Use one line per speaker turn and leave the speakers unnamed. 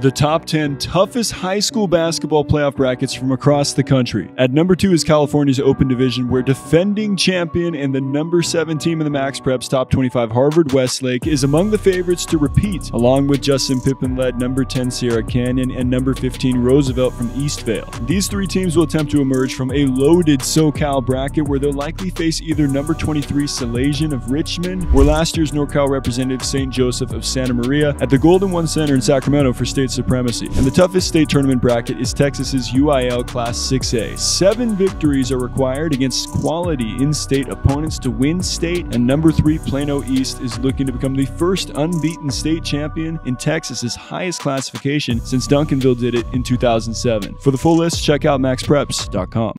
the top 10 toughest high school basketball playoff brackets from across the country. At number two is California's Open Division, where defending champion and the number seven team in the MaxPreps top 25 Harvard Westlake is among the favorites to repeat, along with Justin Pippen led number 10 Sierra Canyon and number 15 Roosevelt from Eastvale. These three teams will attempt to emerge from a loaded SoCal bracket where they'll likely face either number 23 Salesian of Richmond or last year's NorCal representative St. Joseph of Santa Maria at the Golden One Center in Sacramento for state supremacy. And the toughest state tournament bracket is Texas's UIL Class 6A. Seven victories are required against quality in-state opponents to win state, and number three Plano East is looking to become the first unbeaten state champion in Texas's highest classification since Duncanville did it in 2007. For the full list, check out maxpreps.com.